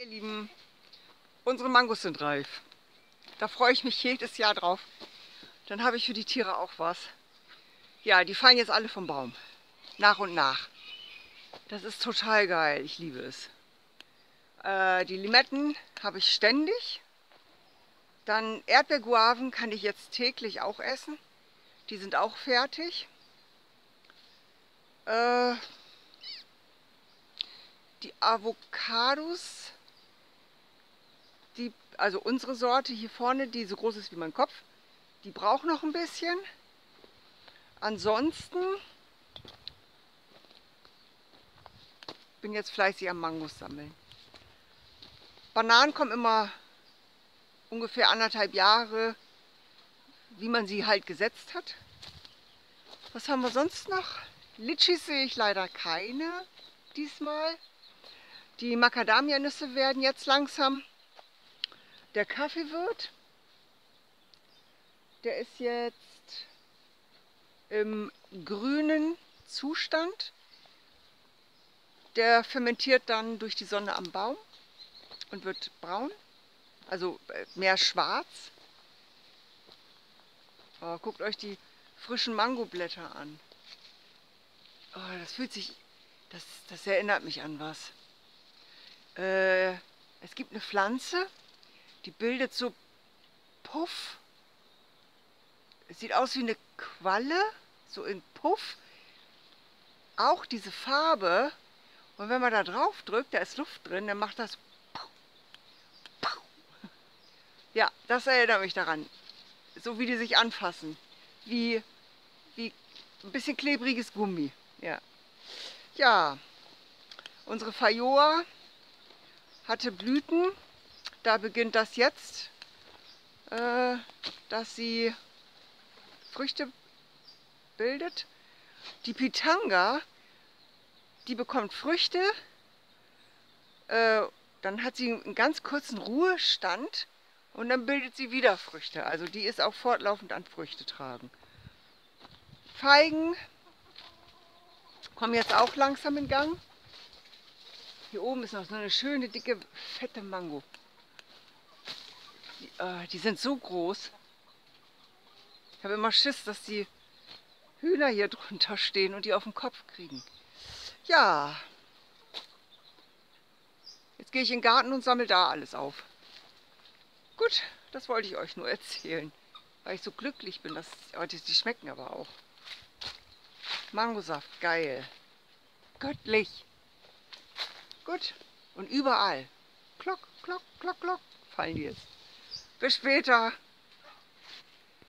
Ihr Lieben, unsere Mangos sind reif. Da freue ich mich jedes Jahr drauf. Dann habe ich für die Tiere auch was. Ja, die fallen jetzt alle vom Baum. Nach und nach. Das ist total geil. Ich liebe es. Äh, die Limetten habe ich ständig. Dann Erdbeerguaven kann ich jetzt täglich auch essen. Die sind auch fertig. Äh, die Avocados die, also unsere Sorte hier vorne, die so groß ist wie mein Kopf, die braucht noch ein bisschen. Ansonsten bin jetzt fleißig am Mangos sammeln. Bananen kommen immer ungefähr anderthalb Jahre, wie man sie halt gesetzt hat. Was haben wir sonst noch? Litschis sehe ich leider keine diesmal. Die Macadamia-Nüsse werden jetzt langsam der Kaffee wird, der ist jetzt im grünen Zustand. Der fermentiert dann durch die Sonne am Baum und wird braun, also äh, mehr schwarz. Oh, guckt euch die frischen Mangoblätter an. Oh, das fühlt sich, das, das erinnert mich an was. Äh, es gibt eine Pflanze, die bildet so Puff. Es sieht aus wie eine Qualle, so in Puff. Auch diese Farbe. Und wenn man da drauf drückt, da ist Luft drin, dann macht das ja, das erinnert mich daran. So wie die sich anfassen. Wie, wie ein bisschen klebriges Gummi. Ja. Ja. Unsere Fajoa hatte Blüten da beginnt das jetzt, äh, dass sie Früchte bildet. Die Pitanga, die bekommt Früchte, äh, dann hat sie einen ganz kurzen Ruhestand und dann bildet sie wieder Früchte. Also die ist auch fortlaufend an Früchte tragen. Feigen kommen jetzt auch langsam in Gang. Hier oben ist noch so eine schöne, dicke, fette Mango. Die, äh, die sind so groß. Ich habe immer Schiss, dass die Hühner hier drunter stehen und die auf den Kopf kriegen. Ja. Jetzt gehe ich in den Garten und sammle da alles auf. Gut, das wollte ich euch nur erzählen. Weil ich so glücklich bin, dass heute die schmecken aber auch. Mangosaft, geil. Göttlich. Gut. Und überall. Klock, klock, klock, klock fallen die jetzt. Bis später.